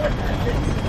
What happens?